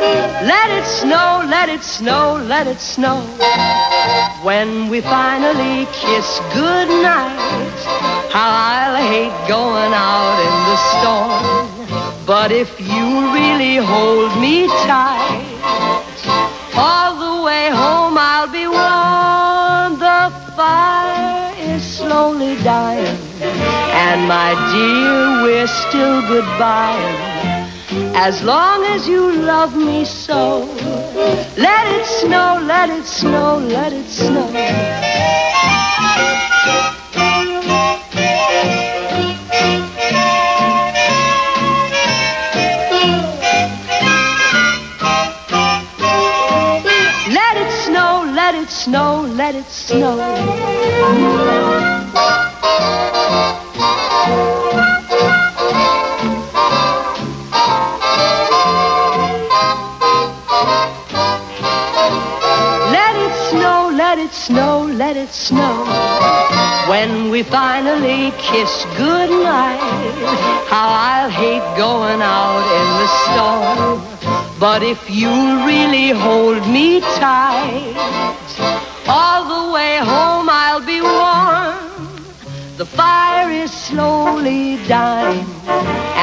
Let it snow, let it snow, let it snow. When we finally kiss goodnight, how I'll hate going out in the storm. But if you really hold me tight, all the way home I'll be warm. The fire is slowly dying. And my dear, we're still goodbye. As long as you love me so, let it snow, let it snow, let it snow. Let it snow, let it snow, let it snow. It snow, let it snow. When we finally kiss goodnight, how I'll hate going out in the storm. But if you really hold me tight, all the way home I'll be warm. The fire is slowly dying,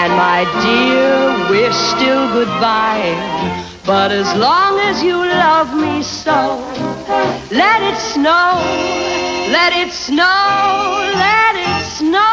and my dear, we're still goodbye. But as long as you love me so, let it snow, let it snow, let it snow.